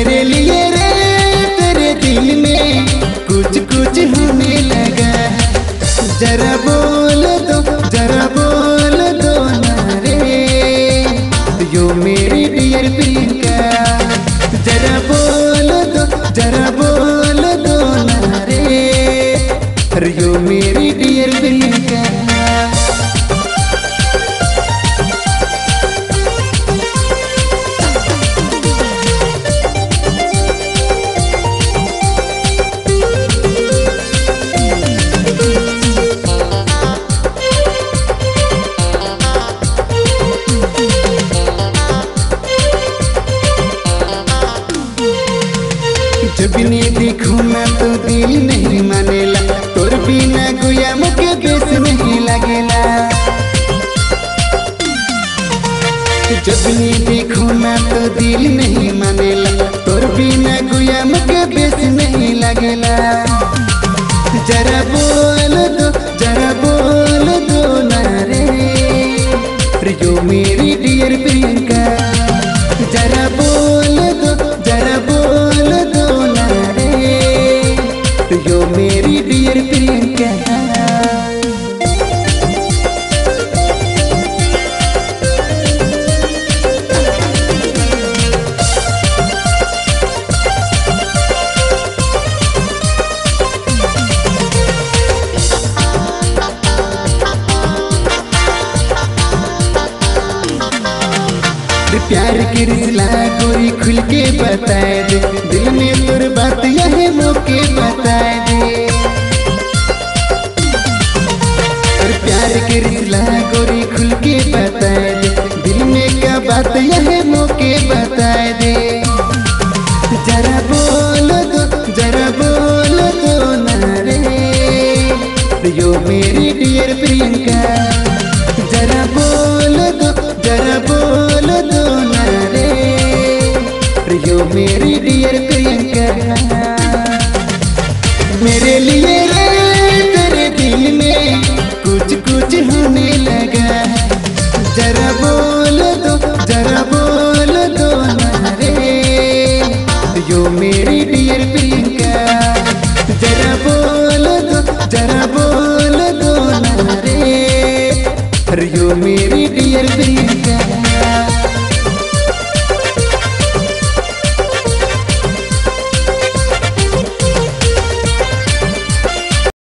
मेरे लिए रे तेरे दिल में कुछ कुछ होने लगा जरा बोल दो, जरा बोल दो नारे यो मेरी जब ने देखू ना तो दिल नहीं मानेला। तोर बिना गुया मुके बेस नहीं लागेला। जब ने देखू ना तो दिल नहीं मानेला। तोर बिना गुया मुके बेस नहीं लागेला। जरा बोल दो, जरा बोल दो ना रे। प्रियो मेरी डियर प्रियंका। जरा बोल प्यार के रिश्ला गोरी खुल के बताए दे। दिल में तोर बात यह मौके बताए दे। और प्यार के रिश्ला गोरी खुल के बताए दे। दिल में क्या बात यह मौके बताए दे। जरा बोल दो, जरा बोल दो ना रे। यो मेरी डियर प्रियंका लिए रे तेरे दिल में, कुछ कुछ होने लगा जरा बोल दो, जरा बोल दो हमारे यो मेरी